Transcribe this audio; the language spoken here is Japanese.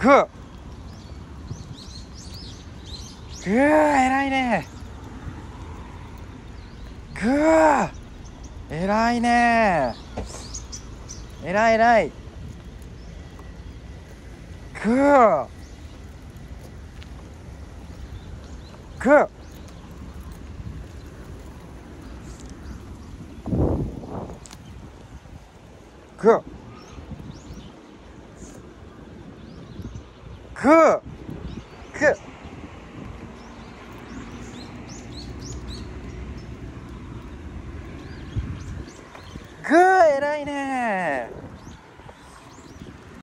グーグー偉いね。グー偉いね。偉い偉い。グー。グー。グー。グーグーグー偉いね